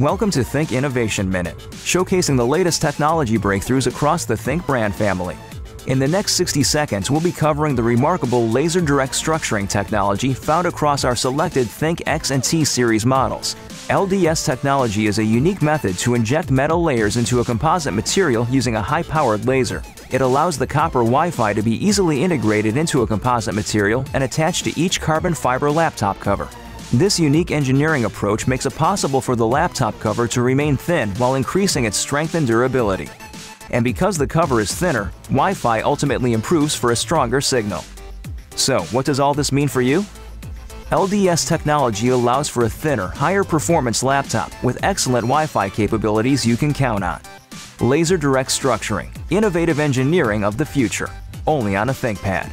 Welcome to Think Innovation Minute, showcasing the latest technology breakthroughs across the Think brand family. In the next 60 seconds, we'll be covering the remarkable laser direct structuring technology found across our selected Think X and T series models. LDS technology is a unique method to inject metal layers into a composite material using a high-powered laser. It allows the copper Wi-Fi to be easily integrated into a composite material and attached to each carbon fiber laptop cover. This unique engineering approach makes it possible for the laptop cover to remain thin while increasing its strength and durability. And because the cover is thinner, Wi-Fi ultimately improves for a stronger signal. So, what does all this mean for you? LDS technology allows for a thinner, higher performance laptop with excellent Wi-Fi capabilities you can count on. Laser direct structuring, innovative engineering of the future, only on a ThinkPad.